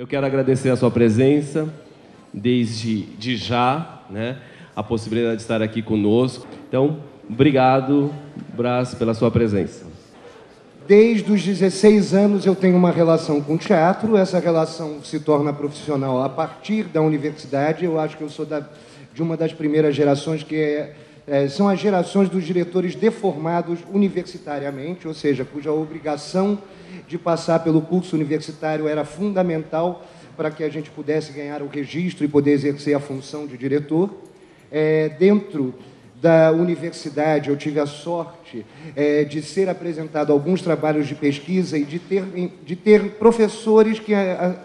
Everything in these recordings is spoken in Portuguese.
Eu quero agradecer a sua presença, desde de já, né, a possibilidade de estar aqui conosco. Então, obrigado, Brás, pela sua presença. Desde os 16 anos eu tenho uma relação com teatro, essa relação se torna profissional a partir da universidade. Eu acho que eu sou da, de uma das primeiras gerações que é, é, são as gerações dos diretores deformados universitariamente, ou seja, cuja obrigação de passar pelo curso universitário era fundamental para que a gente pudesse ganhar o registro e poder exercer a função de diretor. É, dentro da universidade, eu tive a sorte é, de ser apresentado alguns trabalhos de pesquisa e de ter, de ter professores que,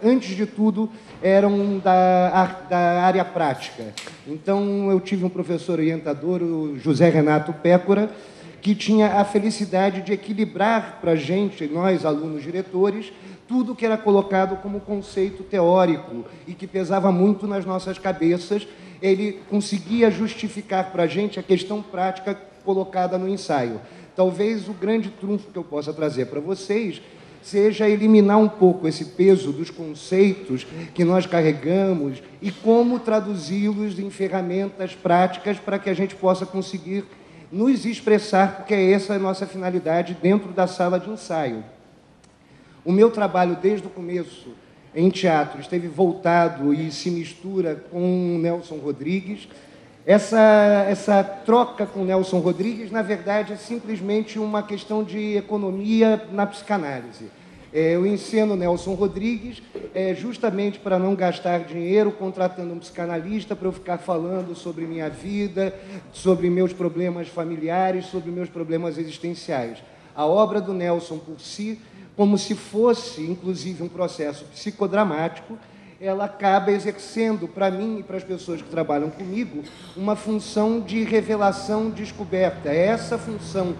antes de tudo, eram da, da área prática. Então, eu tive um professor orientador, o José Renato Pécora, que tinha a felicidade de equilibrar para a gente, nós, alunos diretores, tudo que era colocado como conceito teórico e que pesava muito nas nossas cabeças ele conseguia justificar para a gente a questão prática colocada no ensaio. Talvez o grande trunfo que eu possa trazer para vocês seja eliminar um pouco esse peso dos conceitos que nós carregamos e como traduzi-los em ferramentas práticas para que a gente possa conseguir nos expressar, porque essa é a nossa finalidade dentro da sala de ensaio. O meu trabalho desde o começo em teatro esteve voltado e se mistura com Nelson Rodrigues. Essa, essa troca com Nelson Rodrigues, na verdade, é simplesmente uma questão de economia na psicanálise. É, eu ensino Nelson Rodrigues é, justamente para não gastar dinheiro contratando um psicanalista para eu ficar falando sobre minha vida, sobre meus problemas familiares, sobre meus problemas existenciais. A obra do Nelson por si como se fosse, inclusive, um processo psicodramático, ela acaba exercendo, para mim e para as pessoas que trabalham comigo, uma função de revelação descoberta. É essa função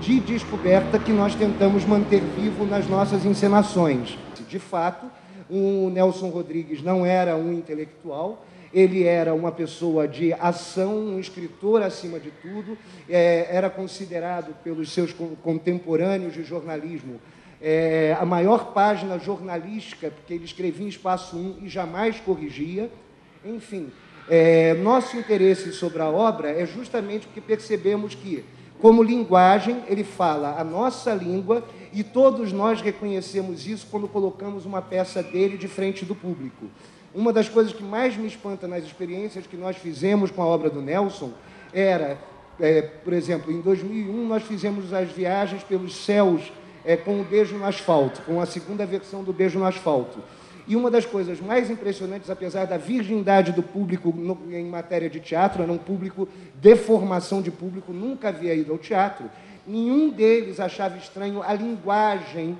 de descoberta que nós tentamos manter vivo nas nossas encenações. De fato, o Nelson Rodrigues não era um intelectual, ele era uma pessoa de ação, um escritor acima de tudo, é, era considerado pelos seus contemporâneos de jornalismo é, a maior página jornalística, porque ele escrevia em espaço 1 e jamais corrigia. Enfim, é, nosso interesse sobre a obra é justamente porque percebemos que, como linguagem, ele fala a nossa língua e todos nós reconhecemos isso quando colocamos uma peça dele de frente do público. Uma das coisas que mais me espanta nas experiências que nós fizemos com a obra do Nelson era, é, por exemplo, em 2001 nós fizemos as viagens pelos céus é, com o Beijo no Asfalto, com a segunda versão do Beijo no Asfalto. E uma das coisas mais impressionantes, apesar da virgindade do público no, em matéria de teatro, era um público de formação de público, nunca havia ido ao teatro, nenhum deles achava estranho a linguagem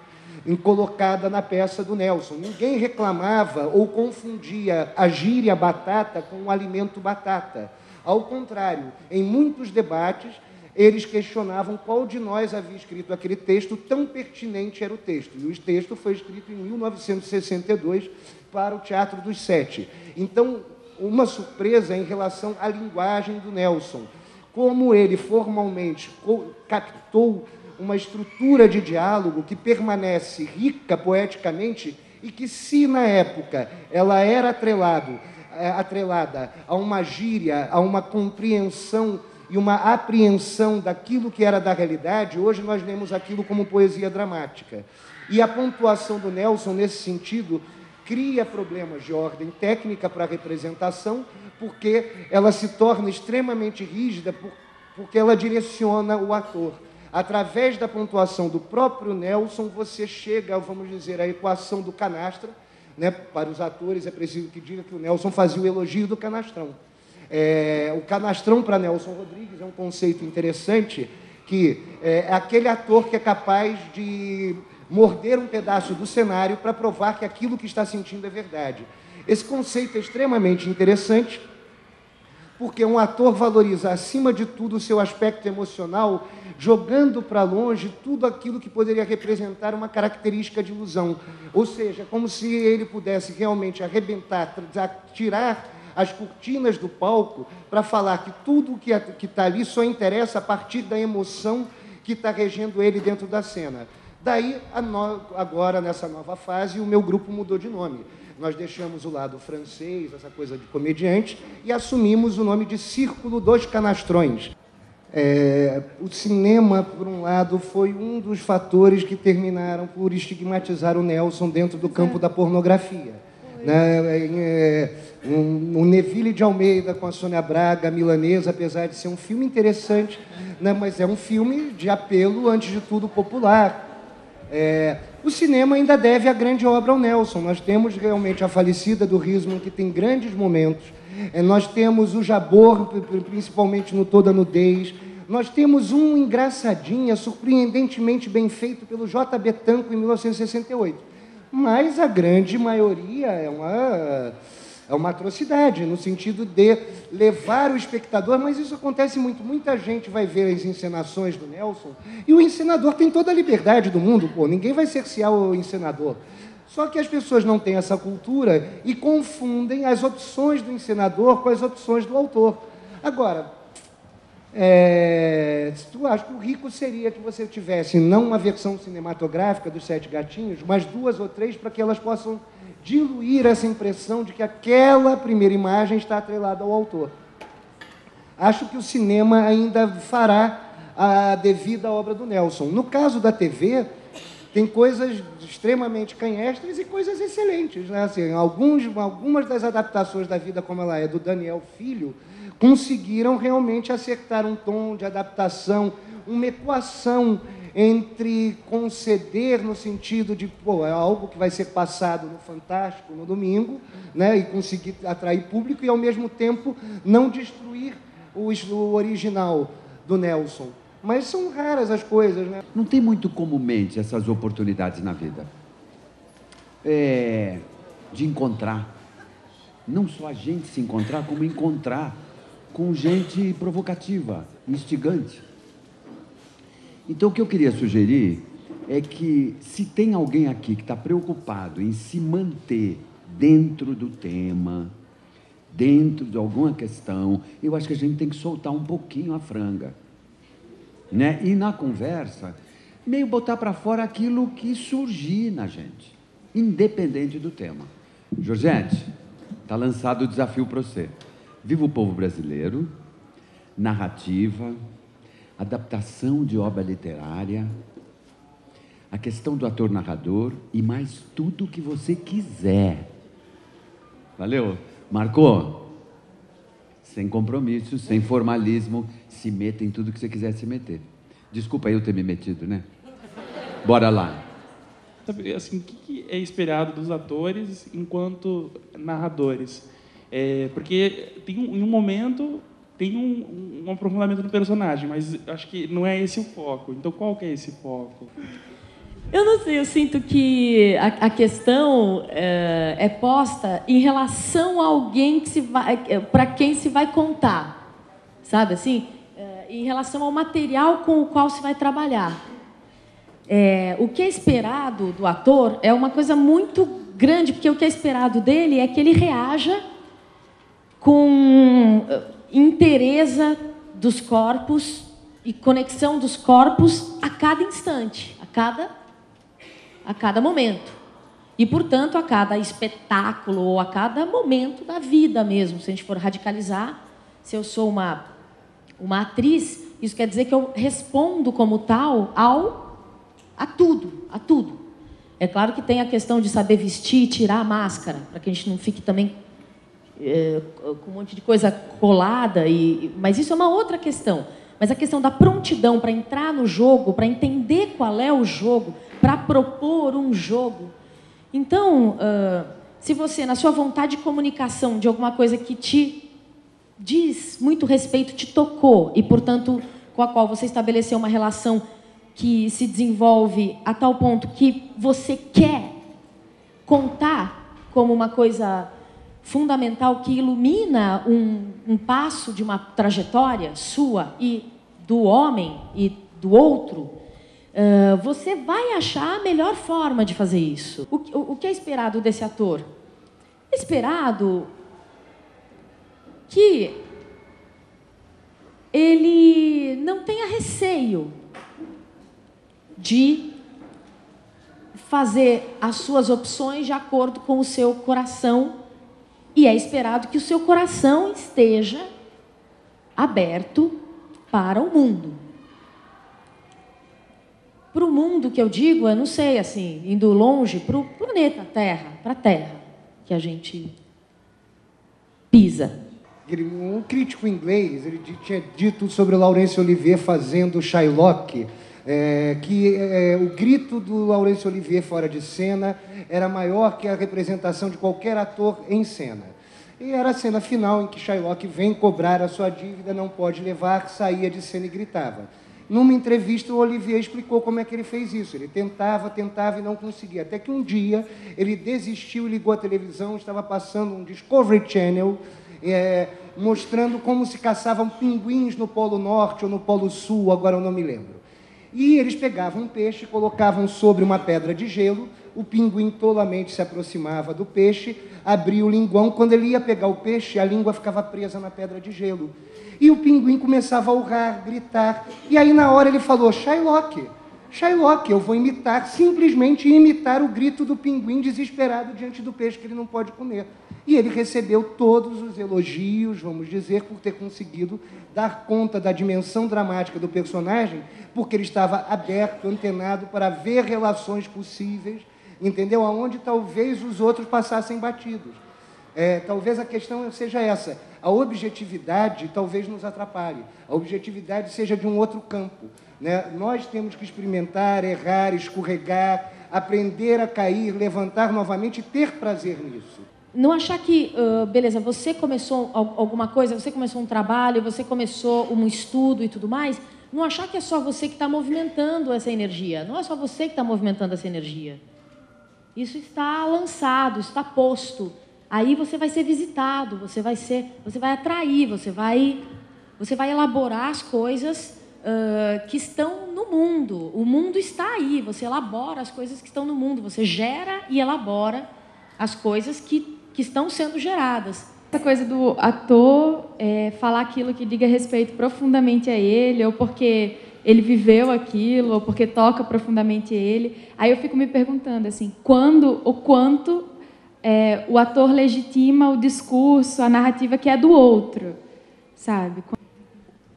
colocada na peça do Nelson. Ninguém reclamava ou confundia a gíria batata com o alimento batata. Ao contrário, em muitos debates, eles questionavam qual de nós havia escrito aquele texto, tão pertinente era o texto. E o texto foi escrito em 1962 para o Teatro dos Sete. Então, uma surpresa em relação à linguagem do Nelson. Como ele formalmente captou uma estrutura de diálogo que permanece rica poeticamente e que, se na época ela era atrelado, é, atrelada a uma gíria, a uma compreensão e uma apreensão daquilo que era da realidade, hoje nós lemos aquilo como poesia dramática. E a pontuação do Nelson, nesse sentido, cria problemas de ordem técnica para a representação, porque ela se torna extremamente rígida, porque ela direciona o ator. Através da pontuação do próprio Nelson, você chega, vamos dizer, à equação do canastra. Né? Para os atores, é preciso que diga que o Nelson fazia o elogio do canastrão. É, o canastrão para Nelson Rodrigues é um conceito interessante, que é, é aquele ator que é capaz de morder um pedaço do cenário para provar que aquilo que está sentindo é verdade. Esse conceito é extremamente interessante, porque um ator valoriza, acima de tudo, o seu aspecto emocional, jogando para longe tudo aquilo que poderia representar uma característica de ilusão. Ou seja, como se ele pudesse realmente arrebentar, tirar as cortinas do palco para falar que tudo que está ali só interessa a partir da emoção que está regendo ele dentro da cena. Daí, no... agora, nessa nova fase, o meu grupo mudou de nome. Nós deixamos o lado francês, essa coisa de comediante, e assumimos o nome de Círculo dos Canastrões. É, o cinema, por um lado, foi um dos fatores que terminaram por estigmatizar o Nelson dentro do campo da pornografia. Né? É, um, o Neville de Almeida com a Sônia Braga, milanesa, apesar de ser um filme interessante, né? mas é um filme de apelo, antes de tudo, popular. É, o cinema ainda deve a grande obra ao Nelson. Nós temos realmente a falecida do Risman, que tem grandes momentos é, nós temos o Jabor, principalmente no Toda Nudez. Nós temos um engraçadinha, surpreendentemente bem feito pelo J.B. Tanco em 1968. Mas a grande maioria é uma, é uma atrocidade, no sentido de levar o espectador, mas isso acontece muito. Muita gente vai ver as encenações do Nelson e o encenador tem toda a liberdade do mundo, pô, ninguém vai cercear o encenador. Só que as pessoas não têm essa cultura e confundem as opções do encenador com as opções do autor. Agora, é, tu acha que o rico seria que você tivesse não uma versão cinematográfica dos Sete Gatinhos, mas duas ou três para que elas possam diluir essa impressão de que aquela primeira imagem está atrelada ao autor. Acho que o cinema ainda fará a devida obra do Nelson. No caso da TV, tem coisas extremamente canhestras e coisas excelentes. Né? Assim, alguns, algumas das adaptações da vida como ela é, do Daniel Filho, conseguiram realmente acertar um tom de adaptação, uma equação entre conceder no sentido de, pô, é algo que vai ser passado no Fantástico no domingo, né, e conseguir atrair público e ao mesmo tempo não destruir o, original do Nelson. Mas são raras as coisas, né? Não tem muito comumente essas oportunidades na vida. É, de encontrar. Não só a gente se encontrar, como encontrar com gente provocativa, instigante. Então, o que eu queria sugerir é que, se tem alguém aqui que está preocupado em se manter dentro do tema, dentro de alguma questão, eu acho que a gente tem que soltar um pouquinho a franga né? E na conversa, meio botar para fora aquilo que surgir na gente, independente do tema. Georgette, está lançado o desafio para você. Viva o povo brasileiro, narrativa, adaptação de obra literária, a questão do ator narrador e mais tudo o que você quiser. Valeu? Marcou? Sem compromisso, sem formalismo, se meta em tudo que você quiser se meter. Desculpa eu ter me metido, né? Bora lá. Assim, o que é esperado dos atores enquanto narradores? É, porque tem um, em um momento tem um, um, aprofundamento no personagem, mas acho que não é esse o foco. Então, qual que é esse foco? Eu não sei, eu sinto que a, a questão é, é, posta em relação a alguém que se vai, é, para quem se vai contar, sabe assim? em relação ao material com o qual se vai trabalhar. É, o que é esperado do ator é uma coisa muito grande, porque o que é esperado dele é que ele reaja com eh, interesa dos corpos e conexão dos corpos a cada instante, a cada, a cada momento. E, portanto, a cada espetáculo ou a cada momento da vida mesmo. Se a gente for radicalizar, se eu sou uma uma atriz, isso quer dizer que eu respondo como tal ao a tudo, a tudo. É claro que tem a questão de saber vestir, tirar a máscara, para que a gente não fique também é, com um monte de coisa colada. E, mas isso é uma outra questão. Mas a questão da prontidão para entrar no jogo, para entender qual é o jogo, para propor um jogo. Então, uh, se você, na sua vontade de comunicação de alguma coisa que te diz muito respeito, te tocou e, portanto, com a qual você estabeleceu uma relação que se desenvolve a tal ponto que você quer contar como uma coisa fundamental que ilumina um, um passo de uma trajetória sua e do homem e do outro, uh, você vai achar a melhor forma de fazer isso. O, o, o que é esperado desse ator? Esperado que ele não tenha receio de fazer as suas opções de acordo com o seu coração e é esperado que o seu coração esteja aberto para o mundo. Para o mundo que eu digo, eu não sei, assim, indo longe, para o planeta Terra, para a Terra, que a gente pisa. Um crítico inglês ele tinha dito sobre Laurence Olivier fazendo Shylock, é, que é, o grito do Laurence Olivier fora de cena era maior que a representação de qualquer ator em cena. E era a cena final em que Shylock vem cobrar a sua dívida, não pode levar, saía de cena e gritava. Numa entrevista, o Olivier explicou como é que ele fez isso. Ele tentava, tentava e não conseguia. Até que um dia ele desistiu e ligou a televisão, estava passando um Discovery Channel é, mostrando como se caçavam pinguins no Polo Norte ou no Polo Sul, agora eu não me lembro. E eles pegavam um peixe, colocavam sobre uma pedra de gelo, o pinguim tolamente se aproximava do peixe, abria o linguão, quando ele ia pegar o peixe, a língua ficava presa na pedra de gelo. E o pinguim começava a urrar, gritar, e aí na hora ele falou, Shylock, Shylock, eu vou imitar, simplesmente imitar o grito do pinguim desesperado diante do peixe que ele não pode comer. E ele recebeu todos os elogios, vamos dizer, por ter conseguido dar conta da dimensão dramática do personagem, porque ele estava aberto, antenado para ver relações possíveis, entendeu? Aonde talvez os outros passassem batidos. É, talvez a questão seja essa: a objetividade talvez nos atrapalhe, a objetividade seja de um outro campo. Né? Nós temos que experimentar, errar, escorregar, aprender a cair, levantar novamente e ter prazer nisso não achar que, uh, beleza, você começou alguma coisa, você começou um trabalho, você começou um estudo e tudo mais, não achar que é só você que está movimentando essa energia. Não é só você que está movimentando essa energia. Isso está lançado, está posto. Aí você vai ser visitado, você vai ser, você vai atrair, você vai, você vai elaborar as coisas uh, que estão no mundo. O mundo está aí. Você elabora as coisas que estão no mundo. Você gera e elabora as coisas que que estão sendo geradas. Essa coisa do ator é, falar aquilo que diga respeito profundamente a ele, ou porque ele viveu aquilo, ou porque toca profundamente ele. Aí eu fico me perguntando assim, quando ou quanto é, o ator legitima o discurso, a narrativa que é do outro, sabe?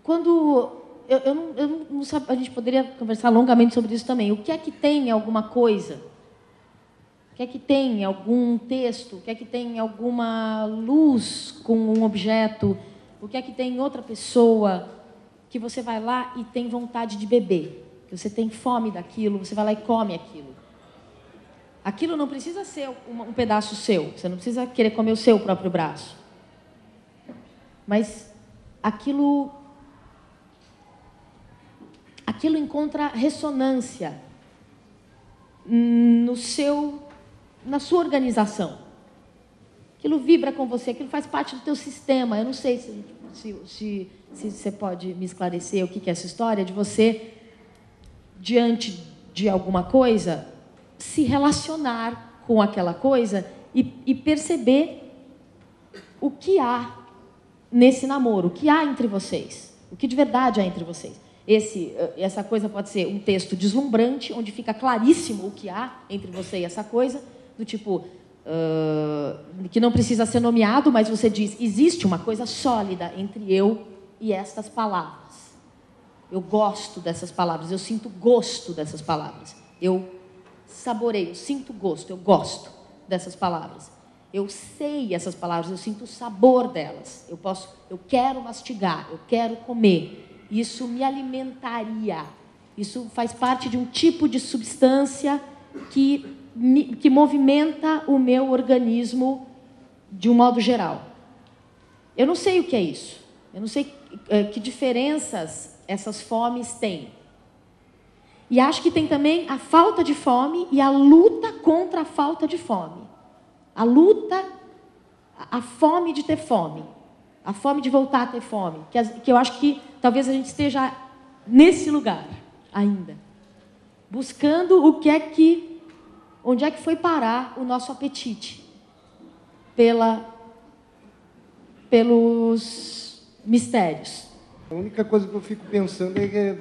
Quando eu, eu, não, eu não, a gente poderia conversar longamente sobre isso também. O que é que tem alguma coisa o que é que tem algum texto? O que é que tem alguma luz com um objeto? O que é que tem outra pessoa que você vai lá e tem vontade de beber? Que você tem fome daquilo, você vai lá e come aquilo. Aquilo não precisa ser um pedaço seu, você não precisa querer comer o seu próprio braço. Mas aquilo aquilo encontra ressonância no seu na sua organização. Aquilo vibra com você, aquilo faz parte do teu sistema. Eu não sei se, se, se, se você pode me esclarecer o que é essa história de você, diante de alguma coisa, se relacionar com aquela coisa e, e perceber o que há nesse namoro, o que há entre vocês, o que de verdade há entre vocês. Esse, essa coisa pode ser um texto deslumbrante, onde fica claríssimo o que há entre você e essa coisa, do tipo, uh, que não precisa ser nomeado, mas você diz: existe uma coisa sólida entre eu e estas palavras. Eu gosto dessas palavras, eu sinto gosto dessas palavras. Eu saboreio, sinto gosto, eu gosto dessas palavras. Eu sei essas palavras, eu sinto o sabor delas. Eu posso, eu quero mastigar, eu quero comer. Isso me alimentaria. Isso faz parte de um tipo de substância que que movimenta o meu organismo de um modo geral. Eu não sei o que é isso. Eu não sei eh, que diferenças essas fomes têm. E acho que tem também a falta de fome e a luta contra a falta de fome. A luta, a fome de ter fome. A fome de voltar a ter fome. Que, que eu acho que talvez a gente esteja nesse lugar ainda. Buscando o que é que Onde é que foi parar o nosso apetite? Pela, pelos mistérios. A única coisa que eu fico pensando é que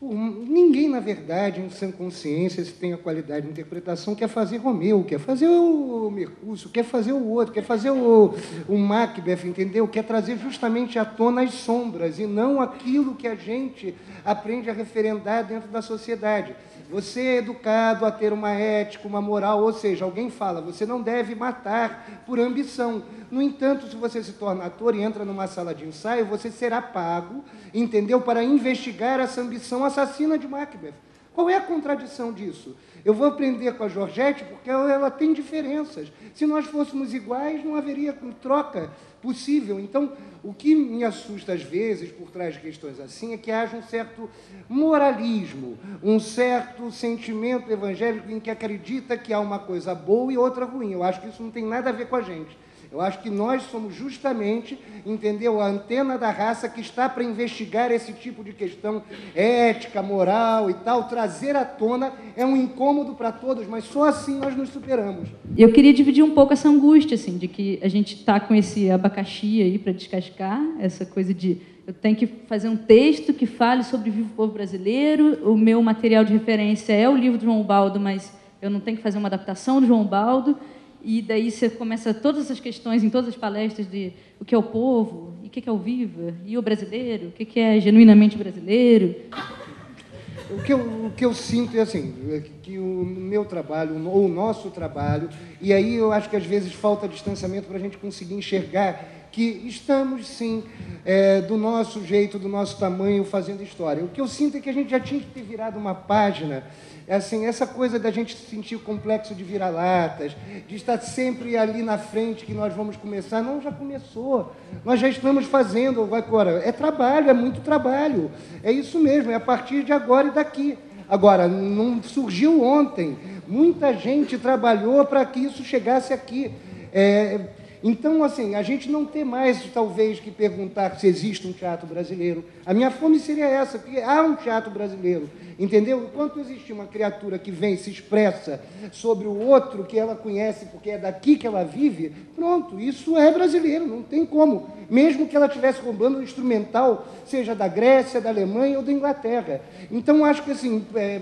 ninguém, na verdade, em sã consciência, se tem a qualidade de interpretação, quer fazer Romeu, quer fazer o Mercúrio, quer fazer o outro, quer fazer o, o Macbeth, entendeu? Quer trazer justamente à tona as sombras e não aquilo que a gente aprende a referendar dentro da sociedade. Você é educado a ter uma ética, uma moral, ou seja, alguém fala, você não deve matar por ambição. No entanto, se você se torna ator e entra numa sala de ensaio, você será pago, entendeu, para investigar essa ambição assassina de Macbeth. Qual é a contradição disso? Eu vou aprender com a Georgette porque ela, tem diferenças. Se nós fôssemos iguais, não haveria troca possível. Então, o que me assusta às vezes por trás de questões assim é que haja um certo moralismo, um certo sentimento evangélico em que acredita que há uma coisa boa e outra ruim. Eu acho que isso não tem nada a ver com a gente. Eu acho que nós somos justamente, entendeu, a antena da raça que está para investigar esse tipo de questão ética, moral e tal, trazer à tona é um incômodo para todos, mas só assim nós nos superamos. Eu queria dividir um pouco essa angústia, assim, de que a gente está com esse abacaxi aí para descascar, essa coisa de eu tenho que fazer um texto que fale sobre o vivo povo brasileiro, o meu material de referência é o livro do João Baldo, mas eu não tenho que fazer uma adaptação do João Baldo. E daí você começa todas essas questões em todas as palestras de o que é o povo, e o que é o viva, e o brasileiro, o que é genuinamente brasileiro. O que, eu, o que eu sinto é assim, é que o meu trabalho, ou o nosso trabalho, e aí eu acho que às vezes falta distanciamento para a gente conseguir enxergar que estamos, sim, é, do nosso jeito, do nosso tamanho, fazendo história. O que eu sinto é que a gente já tinha que ter virado uma página é assim, essa coisa da gente sentir o complexo de vira-latas, de estar sempre ali na frente que nós vamos começar, não, já começou. Nós já estamos fazendo agora. É trabalho, é muito trabalho. É isso mesmo, é a partir de agora e daqui. Agora, não surgiu ontem. Muita gente trabalhou para que isso chegasse aqui. É, então, assim, a gente não tem mais, talvez, que perguntar se existe um teatro brasileiro. A minha fome seria essa, porque há um teatro brasileiro, entendeu? Enquanto existe uma criatura que vem se expressa sobre o outro que ela conhece, porque é daqui que ela vive, pronto, isso é brasileiro, não tem como. Mesmo que ela estivesse roubando um instrumental, seja da Grécia, da Alemanha ou da Inglaterra. Então, acho que, assim, é,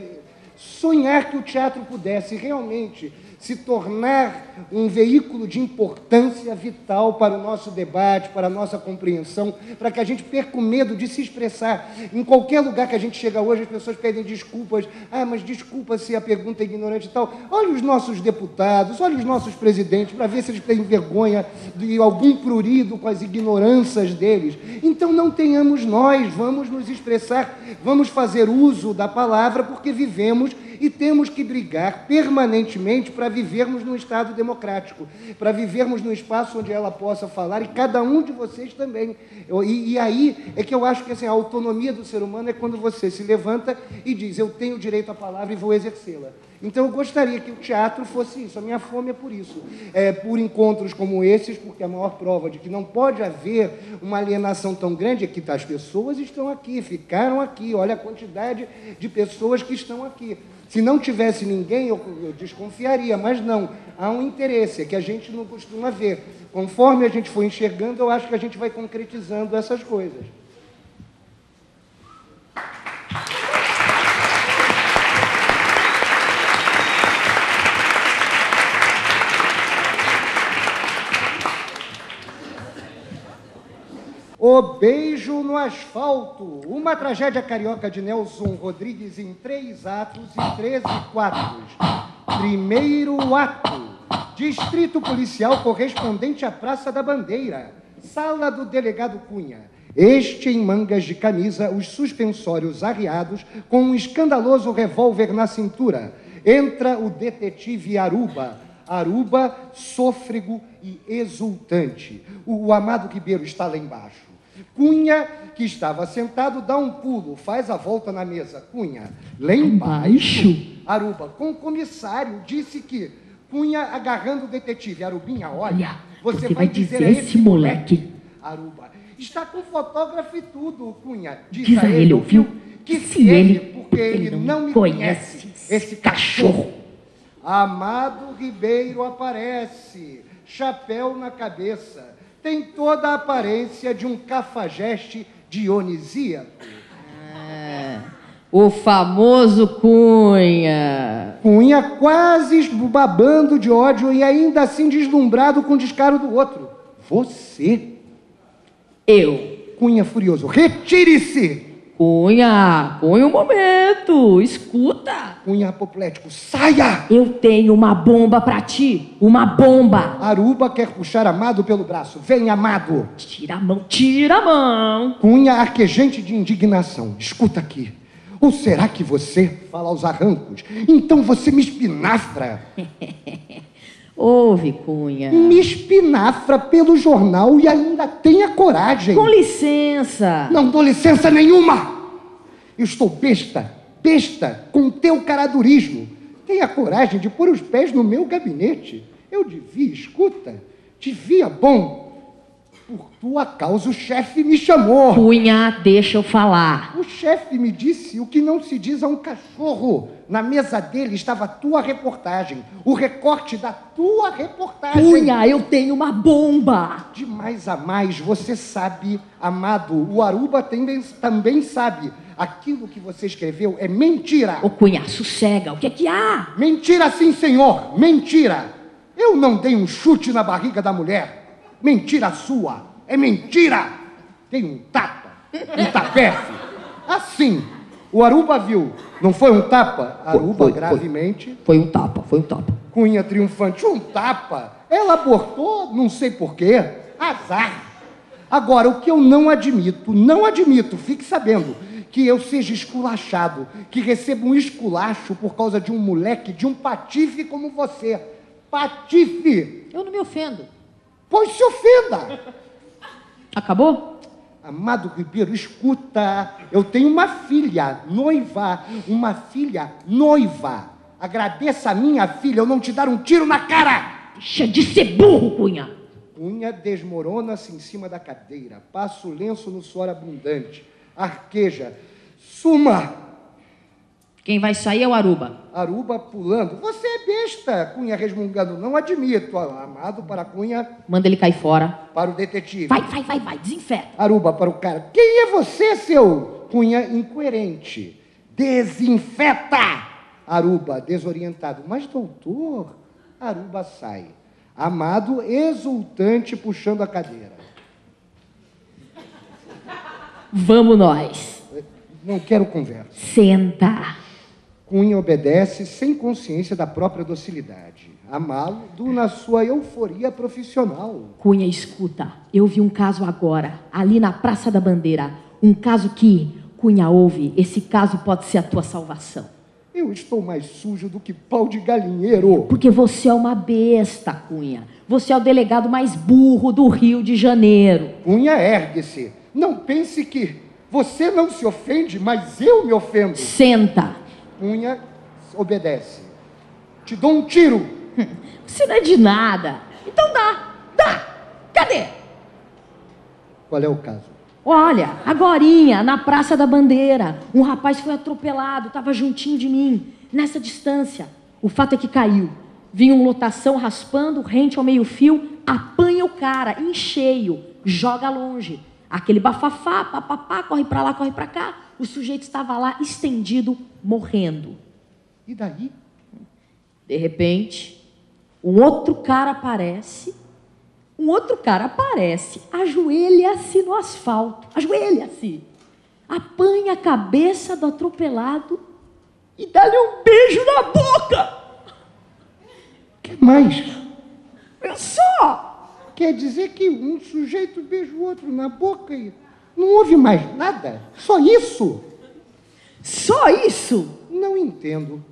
sonhar que o teatro pudesse realmente se tornar um veículo de importância vital para o nosso debate, para a nossa compreensão, para que a gente perca o medo de se expressar. Em qualquer lugar que a gente chega hoje, as pessoas pedem desculpas. Ah, mas desculpa se a pergunta é ignorante e tal. Olha os nossos deputados, olha os nossos presidentes, para ver se eles têm vergonha de algum prurido com as ignorâncias deles. Então não tenhamos nós, vamos nos expressar, vamos fazer uso da palavra, porque vivemos e temos que brigar permanentemente para vivermos num Estado democrático, para vivermos num espaço onde ela possa falar, e cada um de vocês também. Eu, e, e, aí é que eu acho que assim, a autonomia do ser humano é quando você se levanta e diz: Eu tenho direito à palavra e vou exercê-la. Então eu gostaria que o teatro fosse isso, a minha fome é por isso. É por encontros como esses, porque a maior prova de que não pode haver uma alienação tão grande é que as pessoas estão aqui, ficaram aqui, olha a quantidade de pessoas que estão aqui. Se não tivesse ninguém, eu, eu desconfiaria, mas não. Há um interesse, é que a gente não costuma ver. Conforme a gente for enxergando, eu acho que a gente vai concretizando essas coisas. O Beijo no Asfalto, uma tragédia carioca de Nelson Rodrigues em três atos e treze quadros. Primeiro ato, Distrito Policial correspondente à Praça da Bandeira, Sala do Delegado Cunha. Este em mangas de camisa, os suspensórios arriados, com um escandaloso revólver na cintura. Entra o detetive Aruba, Aruba, sôfrego e exultante. O, o amado Ribeiro está lá embaixo. Cunha, que estava sentado, dá um pulo, faz a volta na mesa. Cunha, lá embaixo, Aruba, com o comissário, disse que Cunha agarrando o detetive. Arubinha, olha, você, vai, dizer, a esse moleque. Aruba, está com fotógrafo e tudo, Cunha. Diz, Diz a ele, ouviu, que, se ele, porque ele, ele não me conhece, conhece esse cachorro. Amado Ribeiro aparece, chapéu na cabeça tem toda a aparência de um cafajeste dionisíaco. Ah, O famoso Cunha. Cunha quase babando de ódio e ainda assim deslumbrado com o descaro do outro. Você, Eu. Cunha furioso, retire-se! Cunha, Cunha, um momento. Escuta. Cunha apoplético, saia! Eu tenho uma bomba pra ti. Uma bomba. Aruba quer puxar Amado pelo braço. Vem, Amado! Tira a mão, tira a mão. Cunha arquejante de indignação. Escuta aqui. Ou será que você fala aos arrancos? Então você me espinafra. Ouve, Cunha. Me espinafra pelo jornal e ainda tenha coragem. Com licença. Não dou licença nenhuma. Eu estou besta, besta com teu caradurismo. Tenha coragem de pôr os pés no meu gabinete. Eu devia, escuta, devia, bom. Por tua causa o chefe me chamou. Cunha, deixa eu falar. O chefe me disse o que não se diz a um cachorro. Na mesa dele estava a tua reportagem, o recorte da tua reportagem. Cunha, eu tenho uma bomba. De mais a mais, você sabe, amado, o Aruba também, também sabe. Aquilo que você escreveu é mentira. Ô, Cunha, sossega. O que é que há? Mentira sim, senhor, mentira. Eu não dei um chute na barriga da mulher. Mentira sua, é mentira. Dei um tapa, um tapefe. Assim, o Aruba viu. Não foi um tapa? Aruba foi, foi. gravemente. Foi um tapa, foi um tapa. Cunha triunfante, um tapa. Ela abortou, não sei porquê. Azar. Agora, o que eu não admito, não admito, fique sabendo, que eu seja esculachado, que receba um esculacho por causa de um moleque, de um patife como você. Patife! Eu não me ofendo. Pois se ofenda! Acabou? Amado Ribeiro, escuta, eu tenho uma filha noiva, uma filha noiva. Agradeça a minha filha eu não te dar um tiro na cara. Deixa de ser burro, Cunha. Cunha desmorona-se em cima da cadeira, passa o lenço no suor abundante, arqueja. Suma! Quem vai sair é o Aruba. Aruba pulando. Você é besta, Cunha resmungando. Não admito. Amado para Cunha, Manda ele cair fora. para o detetive. Vai, vai, vai, vai. Desinfeta. Aruba para o cara. Quem é você, seu Cunha incoerente? Desinfeta! Aruba, desorientado. Mas, doutor, Aruba sai. Amado, exultante, puxando a cadeira. Vamos nós. Não quero conversa. Senta. Cunha obedece sem consciência da própria docilidade. Amá-lo na sua euforia profissional. Cunha, escuta. Eu vi um caso agora, ali na Praça da Bandeira. Um caso que, Cunha, ouve. Esse caso pode ser a tua salvação. Eu estou mais sujo do que pau de galinheiro. Porque você é uma besta, Cunha. Você é o delegado mais burro do Rio de Janeiro. Cunha, ergue-se. Não pense que você não se ofende, mas eu me ofendo. Senta. Cunha obedece. Te dou um tiro. Você não é de nada. Então dá, dá. Cadê? Qual é o caso? Olha, agorinha, na Praça da Bandeira, um rapaz foi atropelado, estava juntinho de mim, nessa distância. O fato é que caiu. Vinha um lotação raspando, rente ao meio-fio, apanha o cara em cheio, joga longe. Aquele bafafá, papapá, corre para lá, corre para cá. O sujeito estava lá estendido, morrendo. E daí? De repente, um outro cara aparece. Um outro cara aparece, ajoelha-se no asfalto, ajoelha-se, apanha a cabeça do atropelado e dá-lhe um beijo na boca. que mais? É só. Quer dizer que um sujeito beija o outro na boca e não houve mais nada? Só isso? Só isso? Não entendo.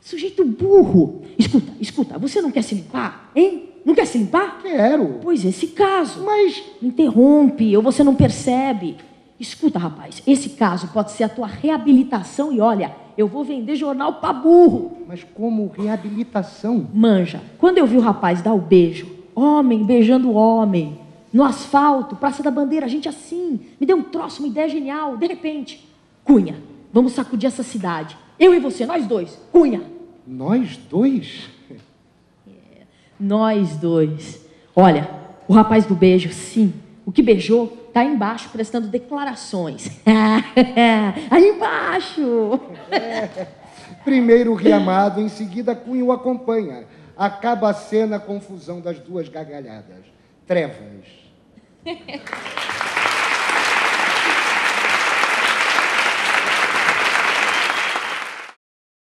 Sujeito burro. Escuta, escuta, você não quer se limpar, hein? Não quer se limpar? Quero. Pois esse caso. Mas Interrompe ou você não percebe. Escuta, rapaz, esse caso pode ser a tua reabilitação e olha, eu vou vender jornal pra burro. Mas como reabilitação? Manja, quando eu vi o rapaz dar o beijo, homem beijando homem, no asfalto, Praça da Bandeira, gente assim, me deu um troço, uma ideia genial. De repente, Cunha, vamos sacudir essa cidade. Eu e você, nós dois. Cunha, Nós dois? nós dois. Olha, o rapaz do beijo, sim, o que beijou está embaixo prestando declarações. Aí embaixo! Primeiro o riamado, em seguida Cunha o acompanha. Acaba a cena, a confusão das duas gargalhadas. Trevas.